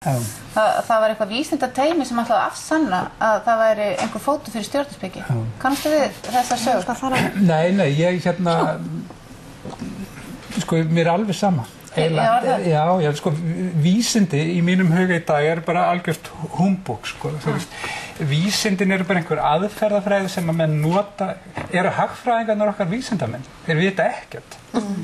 Já. Það, það var eitthvað vísindateimi sem ætlaði að afsanna að það væri einhver fótu fyrir stjórnarspeki. Kannstu við þessar sögur? Það fara Nei, nei, ég hérna sko, mér er alveg sama Já, er það? já, já, sko, vísindi í mínum huga í dag er bara algjört humbúk, sko, þú veist vísindin eru bara einhver aðferðafræði sem að menn nota, eru hagfræðingarnar okkar vísindamenn, þeir vita ekkert mhm.